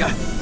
干。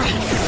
life.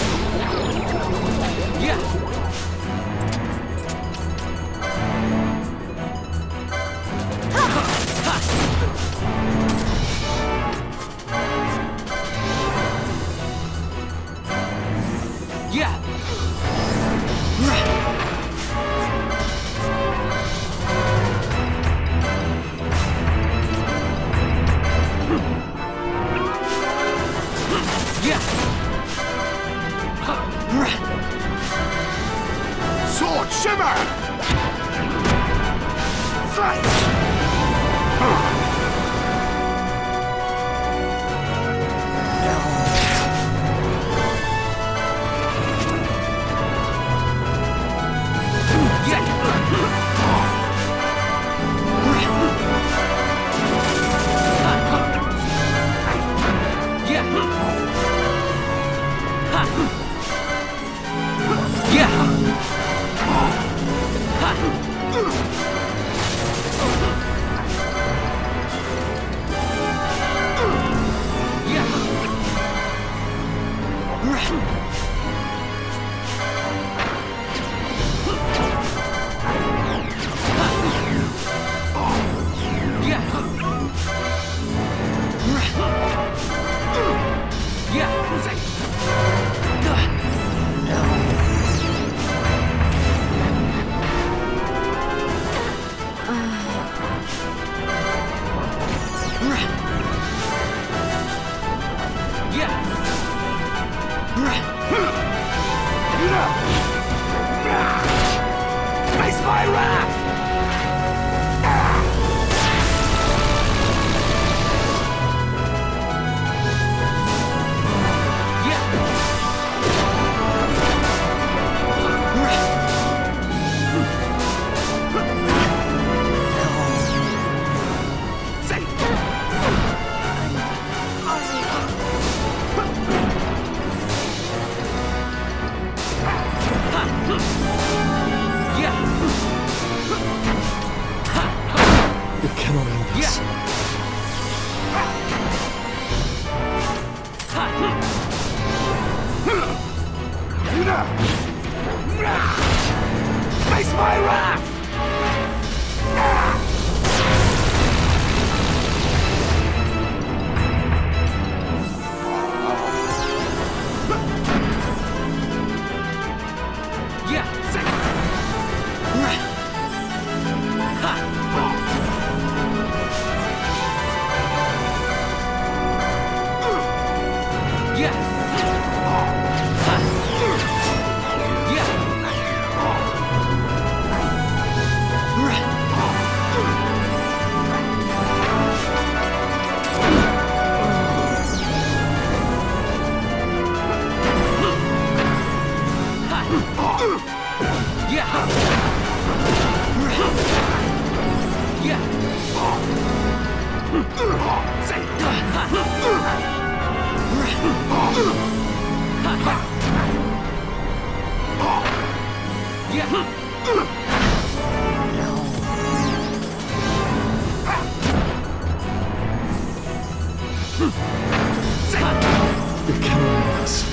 Cannot